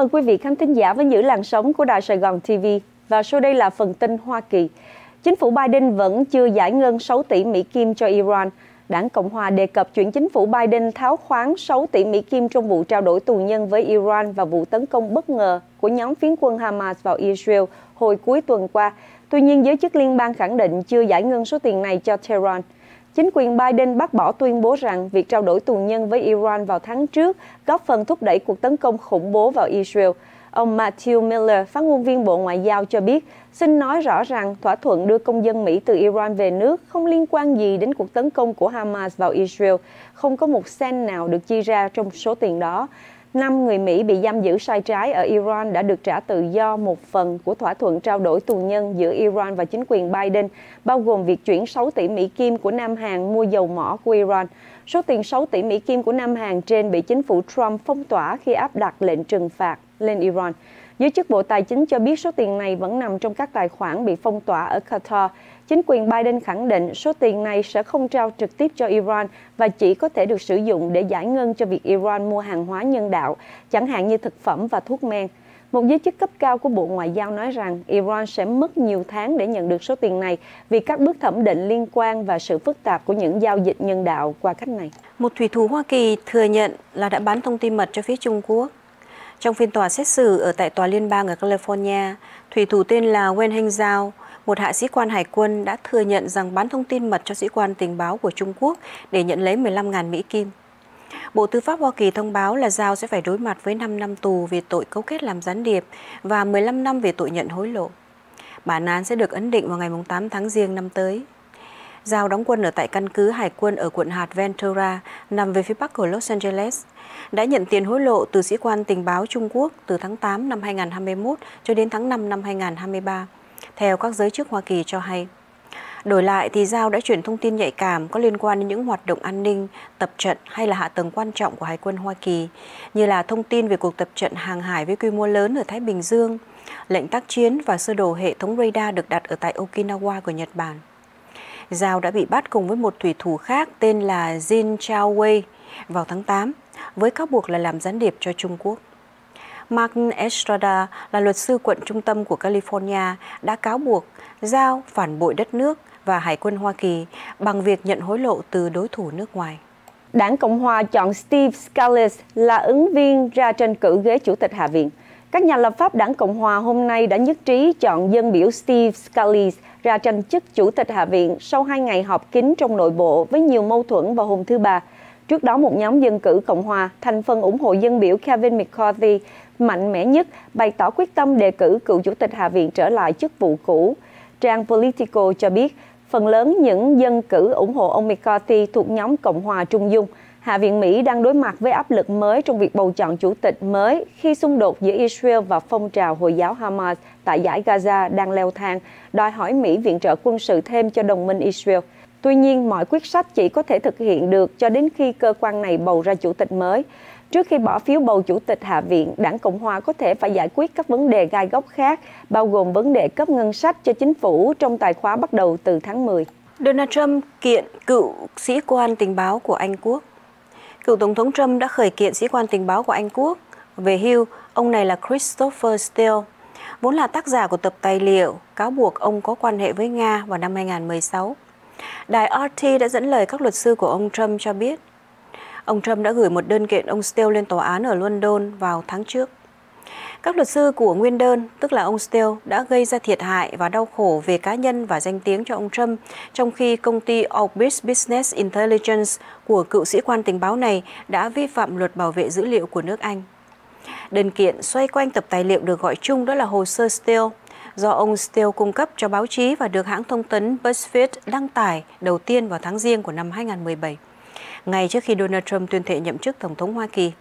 ơn quý vị khán thính giả với những làn sóng của Đài Sài Gòn TV và sau đây là phần tin Hoa Kỳ. Chính phủ Biden vẫn chưa giải ngân 6 tỷ Mỹ Kim cho Iran. Đảng Cộng Hòa đề cập chuyện chính phủ Biden tháo khoáng 6 tỷ Mỹ Kim trong vụ trao đổi tù nhân với Iran và vụ tấn công bất ngờ của nhóm phiến quân Hamas vào Israel hồi cuối tuần qua. Tuy nhiên, giới chức liên bang khẳng định chưa giải ngân số tiền này cho Tehran. Chính quyền Biden bác bỏ tuyên bố rằng việc trao đổi tù nhân với Iran vào tháng trước góp phần thúc đẩy cuộc tấn công khủng bố vào Israel. Ông Matthew Miller, phát ngôn viên Bộ Ngoại giao cho biết, xin nói rõ rằng thỏa thuận đưa công dân Mỹ từ Iran về nước không liên quan gì đến cuộc tấn công của Hamas vào Israel, không có một sen nào được chi ra trong số tiền đó. Năm người Mỹ bị giam giữ sai trái ở Iran đã được trả tự do một phần của thỏa thuận trao đổi tù nhân giữa Iran và chính quyền Biden, bao gồm việc chuyển 6 tỷ Mỹ Kim của Nam Hàn mua dầu mỏ của Iran. Số tiền 6 tỷ Mỹ Kim của Nam Hàn trên bị chính phủ Trump phong tỏa khi áp đặt lệnh trừng phạt lên Iran. Giới chức Bộ Tài chính cho biết số tiền này vẫn nằm trong các tài khoản bị phong tỏa ở Qatar. Chính quyền Biden khẳng định số tiền này sẽ không trao trực tiếp cho Iran và chỉ có thể được sử dụng để giải ngân cho việc Iran mua hàng hóa nhân đạo, chẳng hạn như thực phẩm và thuốc men. Một giới chức cấp cao của Bộ Ngoại giao nói rằng Iran sẽ mất nhiều tháng để nhận được số tiền này vì các bước thẩm định liên quan và sự phức tạp của những giao dịch nhân đạo qua cách này. Một thủy thủ Hoa Kỳ thừa nhận là đã bán thông tin mật cho phía Trung Quốc. Trong phiên tòa xét xử ở tại tòa liên bang ở California, thủy thủ tên là Wen Heng Zhao, một hạ sĩ quan hải quân đã thừa nhận rằng bán thông tin mật cho sĩ quan tình báo của Trung Quốc để nhận lấy 15.000 Mỹ Kim. Bộ Tư pháp Hoa Kỳ thông báo là Giao sẽ phải đối mặt với 5 năm tù vì tội cấu kết làm gián điệp và 15 năm về tội nhận hối lộ. Bản án sẽ được ấn định vào ngày 8 tháng Giêng năm tới. Giao đóng quân ở tại căn cứ hải quân ở quận hạt Ventura, nằm về phía bắc của Los Angeles, đã nhận tiền hối lộ từ sĩ quan tình báo Trung Quốc từ tháng 8 năm 2021 cho đến tháng 5 năm 2023, theo các giới chức Hoa Kỳ cho hay. Đổi lại thì Giao đã chuyển thông tin nhạy cảm có liên quan đến những hoạt động an ninh, tập trận hay là hạ tầng quan trọng của Hải quân Hoa Kỳ, như là thông tin về cuộc tập trận hàng hải với quy mô lớn ở Thái Bình Dương, lệnh tác chiến và sơ đồ hệ thống radar được đặt ở tại Okinawa của Nhật Bản. Giao đã bị bắt cùng với một thủy thủ khác tên là Jin Chao Wei vào tháng 8 với cáo buộc là làm gián điệp cho Trung Quốc. Mark Estrada là luật sư quận trung tâm của California đã cáo buộc Giao phản bội đất nước và Hải quân Hoa Kỳ bằng việc nhận hối lộ từ đối thủ nước ngoài. Đảng Cộng Hòa chọn Steve Scalise là ứng viên ra tranh cử ghế Chủ tịch Hạ viện. Các nhà lập pháp Đảng Cộng Hòa hôm nay đã nhất trí chọn dân biểu Steve Scalise ra tranh chức Chủ tịch Hạ viện sau hai ngày họp kín trong nội bộ với nhiều mâu thuẫn vào hôm thứ Ba. Trước đó, một nhóm dân cử Cộng hòa, thành phần ủng hộ dân biểu Kevin McCarthy mạnh mẽ nhất bày tỏ quyết tâm đề cử cựu Chủ tịch Hạ viện trở lại chức vụ cũ. Trang Politico cho biết, phần lớn những dân cử ủng hộ ông McCarthy thuộc nhóm Cộng hòa Trung Dung. Hạ viện Mỹ đang đối mặt với áp lực mới trong việc bầu chọn chủ tịch mới khi xung đột giữa Israel và phong trào Hồi giáo Hamas tại giải Gaza đang leo thang, đòi hỏi Mỹ viện trợ quân sự thêm cho đồng minh Israel. Tuy nhiên, mọi quyết sách chỉ có thể thực hiện được cho đến khi cơ quan này bầu ra chủ tịch mới. Trước khi bỏ phiếu bầu chủ tịch Hạ viện, đảng Cộng hòa có thể phải giải quyết các vấn đề gai góc khác, bao gồm vấn đề cấp ngân sách cho chính phủ trong tài khóa bắt đầu từ tháng 10. Donald Trump kiện cựu sĩ quan tình báo của Anh Quốc. Cựu Tổng thống Trump đã khởi kiện sĩ quan tình báo của Anh Quốc về hưu. Ông này là Christopher Steele, vốn là tác giả của tập tài liệu cáo buộc ông có quan hệ với Nga vào năm 2016. Đài RT đã dẫn lời các luật sư của ông Trump cho biết, ông Trump đã gửi một đơn kiện ông Steele lên tòa án ở London vào tháng trước. Các luật sư của nguyên đơn, tức là ông Steele, đã gây ra thiệt hại và đau khổ về cá nhân và danh tiếng cho ông Trump, trong khi công ty Orbis Business Intelligence của cựu sĩ quan tình báo này đã vi phạm luật bảo vệ dữ liệu của nước Anh. Đơn kiện xoay quanh tập tài liệu được gọi chung đó là hồ sơ Steele, do ông Steele cung cấp cho báo chí và được hãng thông tấn BuzzFeed đăng tải đầu tiên vào tháng Giêng của năm 2017, ngay trước khi Donald Trump tuyên thệ nhậm chức Tổng thống Hoa Kỳ.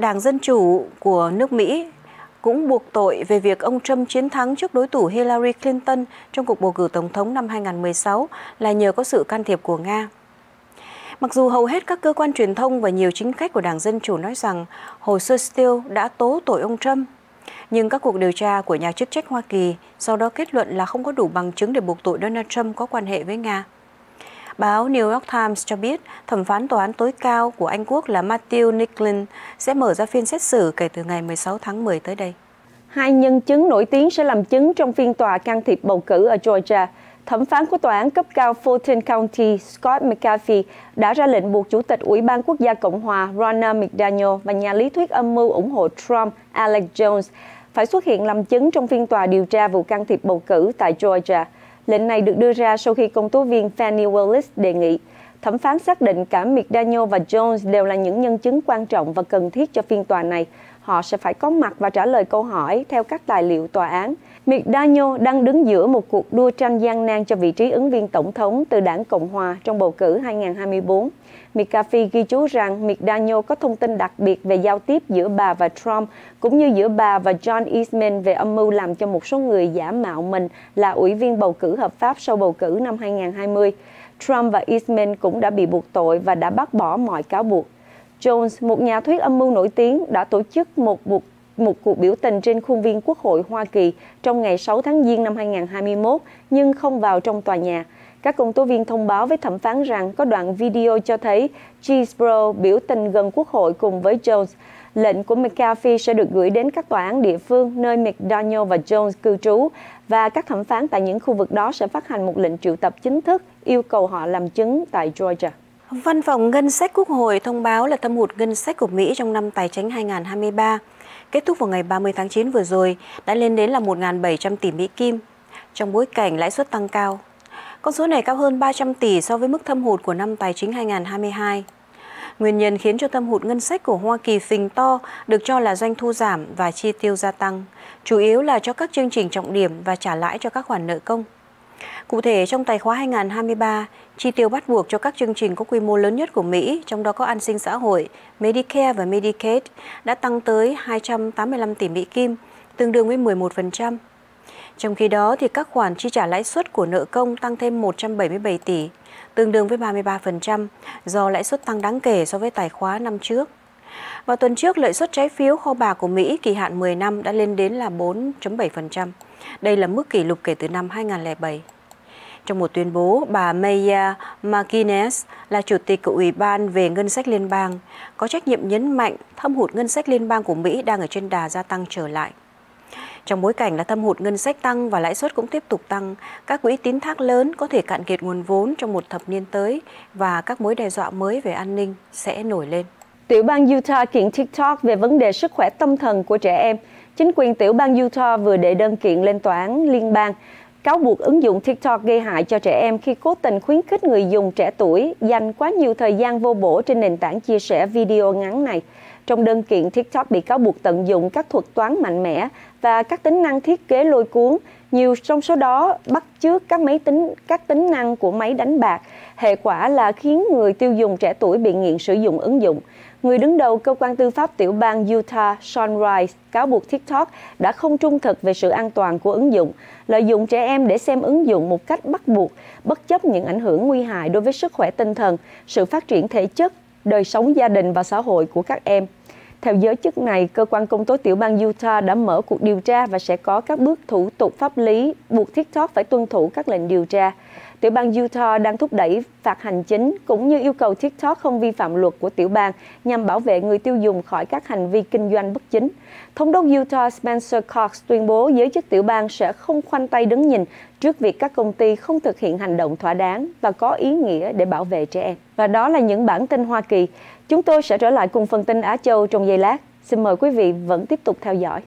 Đảng Dân Chủ của nước Mỹ cũng buộc tội về việc ông Trump chiến thắng trước đối thủ Hillary Clinton trong cuộc bầu cử Tổng thống năm 2016 là nhờ có sự can thiệp của Nga. Mặc dù hầu hết các cơ quan truyền thông và nhiều chính khách của Đảng Dân Chủ nói rằng hồ sơ Steele đã tố tội ông Trump, nhưng các cuộc điều tra của nhà chức trách Hoa Kỳ sau đó kết luận là không có đủ bằng chứng để buộc tội Donald Trump có quan hệ với Nga. Báo New York Times cho biết, thẩm phán tòa án tối cao của Anh Quốc là Matthew Nicklin sẽ mở ra phiên xét xử kể từ ngày 16 tháng 10 tới đây. Hai nhân chứng nổi tiếng sẽ làm chứng trong phiên tòa can thiệp bầu cử ở Georgia. Thẩm phán của tòa án cấp cao Fulton County, Scott McAfee, đã ra lệnh buộc Chủ tịch Ủy ban Quốc gia Cộng hòa Ronald McDaniel và nhà lý thuyết âm mưu ủng hộ Trump, Alex Jones, phải xuất hiện làm chứng trong phiên tòa điều tra vụ can thiệp bầu cử tại Georgia. Lệnh này được đưa ra sau khi công tố viên Fannie Willis đề nghị. Thẩm phán xác định cả McDaniel và Jones đều là những nhân chứng quan trọng và cần thiết cho phiên tòa này. Họ sẽ phải có mặt và trả lời câu hỏi theo các tài liệu tòa án. McDaniel đang đứng giữa một cuộc đua tranh gian nan cho vị trí ứng viên tổng thống từ đảng Cộng Hòa trong bầu cử 2024. McAfee ghi chú rằng McDaniel có thông tin đặc biệt về giao tiếp giữa bà và Trump, cũng như giữa bà và John Eastman về âm mưu làm cho một số người giả mạo mình là ủy viên bầu cử hợp pháp sau bầu cử năm 2020. Trump và Eastman cũng đã bị buộc tội và đã bác bỏ mọi cáo buộc. Jones, một nhà thuyết âm mưu nổi tiếng, đã tổ chức một cuộc một cuộc biểu tình trên khuôn viên Quốc hội Hoa Kỳ trong ngày 6 tháng Giêng năm 2021 nhưng không vào trong tòa nhà. Các công tố viên thông báo với thẩm phán rằng có đoạn video cho thấy Cheesebro biểu tình gần Quốc hội cùng với Jones. Lệnh của McAfee sẽ được gửi đến các tòa án địa phương nơi McDaniel và Jones cư trú và các thẩm phán tại những khu vực đó sẽ phát hành một lệnh triệu tập chính thức yêu cầu họ làm chứng tại Georgia. Văn phòng Ngân sách Quốc hội thông báo là thâm hụt ngân sách của Mỹ trong năm tài chính 2023 kết thúc vào ngày 30 tháng 9 vừa rồi đã lên đến là 1.700 tỷ Mỹ Kim trong bối cảnh lãi suất tăng cao. Con số này cao hơn 300 tỷ so với mức thâm hụt của năm tài chính 2022. Nguyên nhân khiến cho thâm hụt ngân sách của Hoa Kỳ phình to được cho là doanh thu giảm và chi tiêu gia tăng, chủ yếu là cho các chương trình trọng điểm và trả lãi cho các khoản nợ công. Cụ thể, trong tài khoá 2023, chi tiêu bắt buộc cho các chương trình có quy mô lớn nhất của Mỹ, trong đó có an sinh xã hội, Medicare và Medicaid, đã tăng tới 285 tỷ Mỹ Kim, tương đương với 11%. Trong khi đó, thì các khoản chi trả lãi suất của nợ công tăng thêm 177 tỷ, tương đương với 33%, do lãi suất tăng đáng kể so với tài khoá năm trước. Vào tuần trước, lợi suất trái phiếu kho bạc của Mỹ kỳ hạn 10 năm đã lên đến là 4.7%. Đây là mức kỷ lục kể từ năm 2007. Trong một tuyên bố, bà Maya McGuinness là Chủ tịch của Ủy ban về Ngân sách Liên bang, có trách nhiệm nhấn mạnh thâm hụt ngân sách liên bang của Mỹ đang ở trên đà gia tăng trở lại. Trong bối cảnh là thâm hụt ngân sách tăng và lãi suất cũng tiếp tục tăng, các quỹ tín thác lớn có thể cạn kiệt nguồn vốn trong một thập niên tới và các mối đe dọa mới về an ninh sẽ nổi lên. Tiểu bang Utah kiện TikTok về vấn đề sức khỏe tâm thần của trẻ em. Chính quyền tiểu bang Utah vừa đệ đơn kiện lên tòa án liên bang cáo buộc ứng dụng TikTok gây hại cho trẻ em khi cố tình khuyến khích người dùng trẻ tuổi dành quá nhiều thời gian vô bổ trên nền tảng chia sẻ video ngắn này. Trong đơn kiện, TikTok bị cáo buộc tận dụng các thuật toán mạnh mẽ và các tính năng thiết kế lôi cuốn, nhiều trong số đó bắt chước các máy tính các tính năng của máy đánh bạc. Hệ quả là khiến người tiêu dùng trẻ tuổi bị nghiện sử dụng ứng dụng. Người đứng đầu cơ quan tư pháp tiểu bang Utah, Sean Rice, cáo buộc TikTok đã không trung thực về sự an toàn của ứng dụng, lợi dụng trẻ em để xem ứng dụng một cách bắt buộc, bất chấp những ảnh hưởng nguy hại đối với sức khỏe tinh thần, sự phát triển thể chất, đời sống gia đình và xã hội của các em. Theo giới chức này, cơ quan công tố tiểu bang Utah đã mở cuộc điều tra và sẽ có các bước thủ tục pháp lý buộc TikTok phải tuân thủ các lệnh điều tra. Tiểu bang Utah đang thúc đẩy phạt hành chính cũng như yêu cầu TikTok không vi phạm luật của tiểu bang nhằm bảo vệ người tiêu dùng khỏi các hành vi kinh doanh bất chính. Thống đốc Utah Spencer Cox tuyên bố giới chức tiểu bang sẽ không khoanh tay đứng nhìn trước việc các công ty không thực hiện hành động thỏa đáng và có ý nghĩa để bảo vệ trẻ em. Và đó là những bản tin Hoa Kỳ. Chúng tôi sẽ trở lại cùng phần tin Á Châu trong giây lát. Xin mời quý vị vẫn tiếp tục theo dõi.